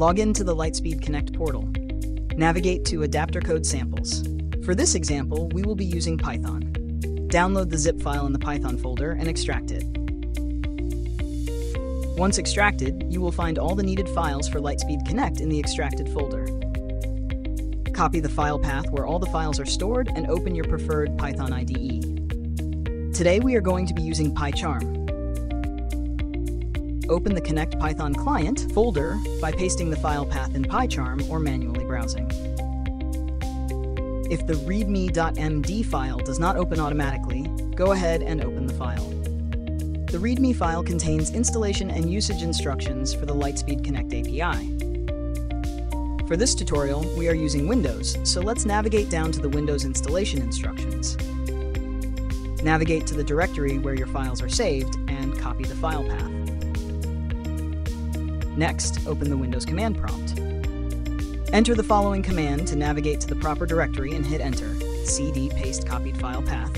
Log in to the Lightspeed Connect portal. Navigate to Adapter Code Samples. For this example, we will be using Python. Download the zip file in the Python folder and extract it. Once extracted, you will find all the needed files for Lightspeed Connect in the extracted folder. Copy the file path where all the files are stored and open your preferred Python IDE. Today we are going to be using PyCharm. Open the Connect Python client folder by pasting the file path in PyCharm or manually browsing. If the readme.md file does not open automatically, go ahead and open the file. The README file contains installation and usage instructions for the Lightspeed Connect API. For this tutorial, we are using Windows, so let's navigate down to the Windows installation instructions. Navigate to the directory where your files are saved and copy the file path. Next, open the Windows command prompt. Enter the following command to navigate to the proper directory and hit enter, cd paste copied file path.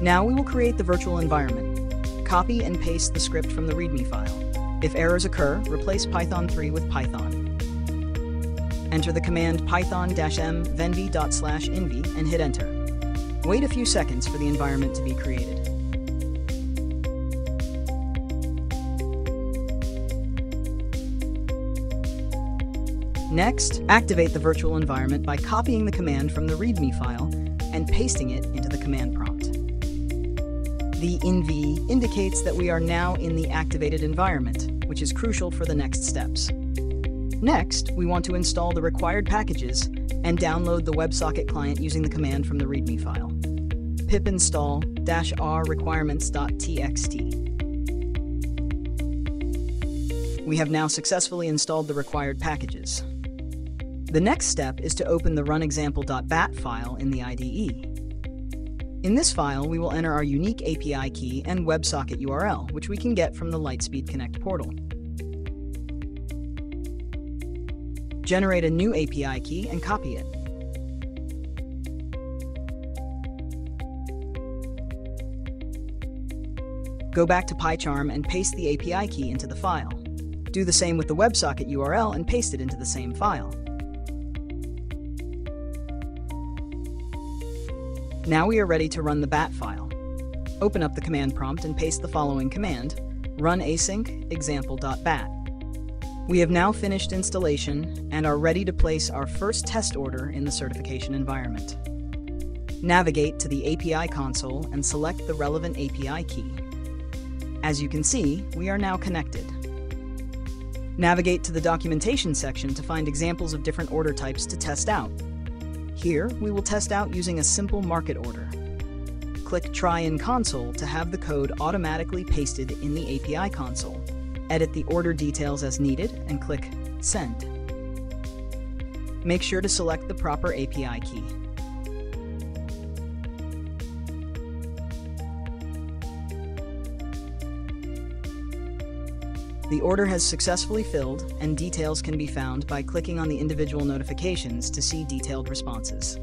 Now we will create the virtual environment Copy and paste the script from the README file. If errors occur, replace Python 3 with Python. Enter the command python-m venv.inv and hit enter. Wait a few seconds for the environment to be created. Next, activate the virtual environment by copying the command from the README file and pasting it into the command prompt. The INV indicates that we are now in the activated environment, which is crucial for the next steps. Next, we want to install the required packages and download the WebSocket client using the command from the README file. pip install -r requirements.txt. We have now successfully installed the required packages. The next step is to open the runexample.bat file in the IDE. In this file, we will enter our unique API key and WebSocket URL, which we can get from the Lightspeed Connect portal. Generate a new API key and copy it. Go back to PyCharm and paste the API key into the file. Do the same with the WebSocket URL and paste it into the same file. Now we are ready to run the bat file. Open up the command prompt and paste the following command, run async example.bat. We have now finished installation and are ready to place our first test order in the certification environment. Navigate to the API console and select the relevant API key. As you can see, we are now connected. Navigate to the documentation section to find examples of different order types to test out. Here, we will test out using a simple market order. Click Try in Console to have the code automatically pasted in the API console. Edit the order details as needed and click Send. Make sure to select the proper API key. The order has successfully filled, and details can be found by clicking on the individual notifications to see detailed responses.